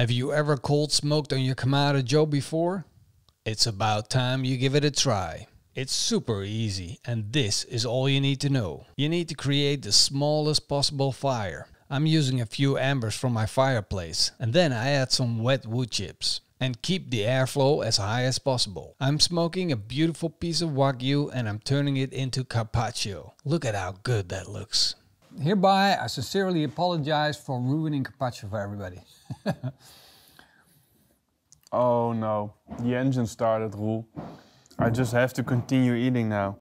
Have you ever cold smoked on your Kamado Joe before? It's about time you give it a try. It's super easy and this is all you need to know. You need to create the smallest possible fire. I'm using a few embers from my fireplace and then I add some wet wood chips and keep the airflow as high as possible. I'm smoking a beautiful piece of Wagyu and I'm turning it into carpaccio. Look at how good that looks. Hereby, I sincerely apologize for ruining carpaccio for everybody. oh no, the engine started, Roel. I just have to continue eating now.